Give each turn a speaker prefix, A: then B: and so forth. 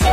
A: Yeah.